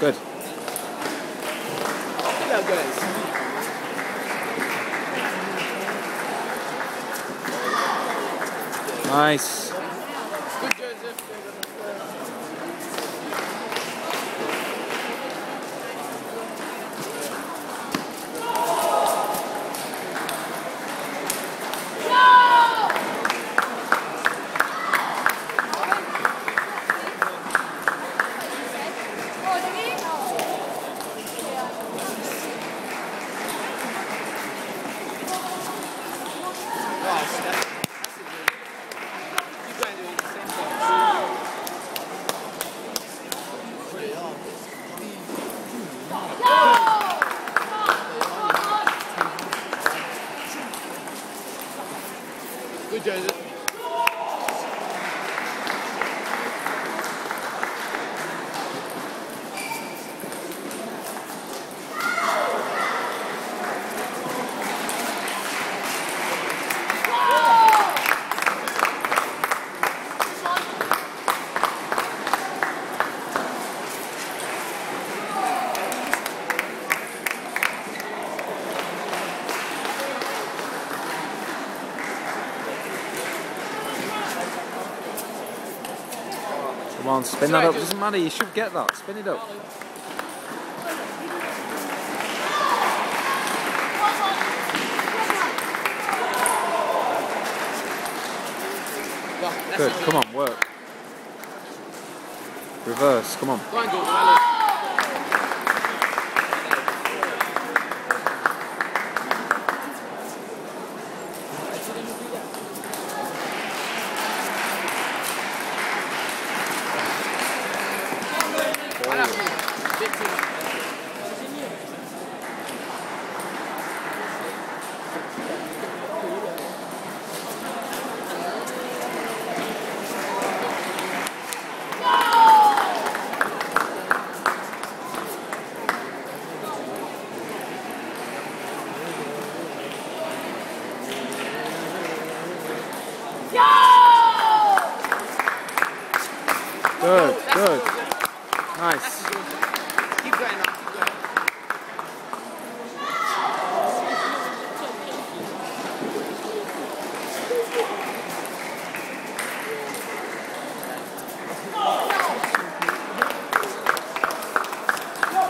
Good. Guys. Nice. Come on, spin that up. Doesn't matter. You should get that. Spin it up. Good. Come on, work. Reverse. Come on. Go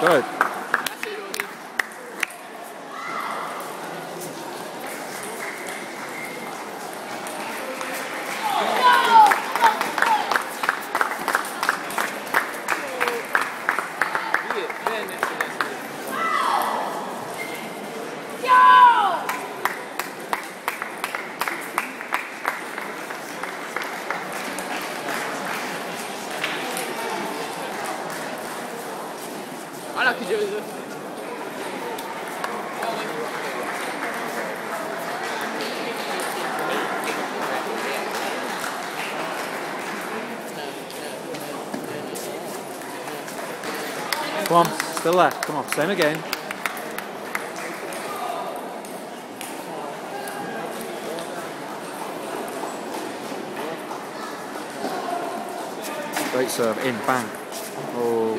Good. Like it, Joseph. Come on. Still there. Come on. Same again. Great serve. In. Bang. Oh.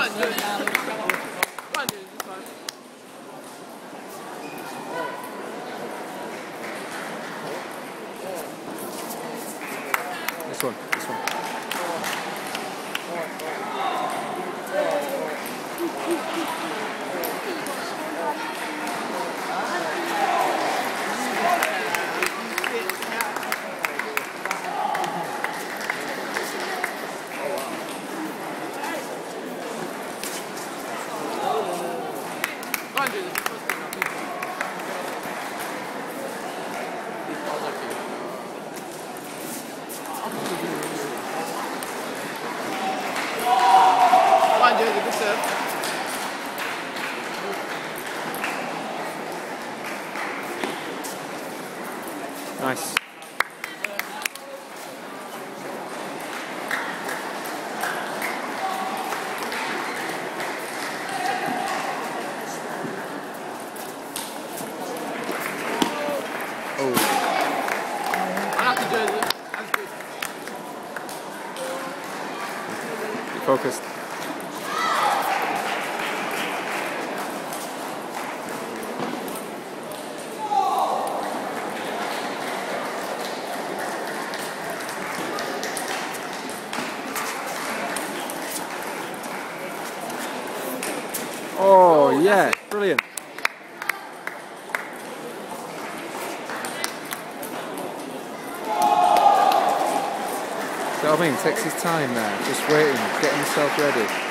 Go on, Joseph. Go on, Joseph. This one. This one. This one. Go on, Joseph. This one's good now. Keep going. These balls are cute. Go on, Joseph. Good serve. Nice. Oh, Unlucky Jersey. That's good. you focused. Oh, yeah, brilliant. See what I mean? Takes his time there, just waiting, getting himself ready.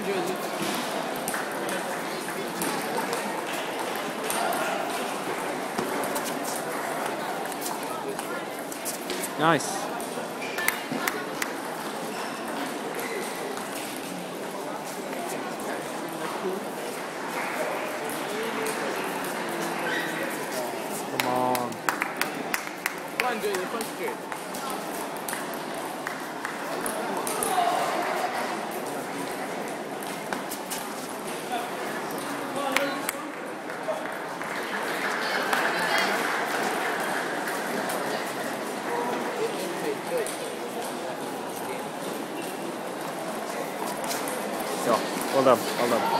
On, Jersey. Nice. Come on. Come on, Jersey. Concentrate. hold up, hold up.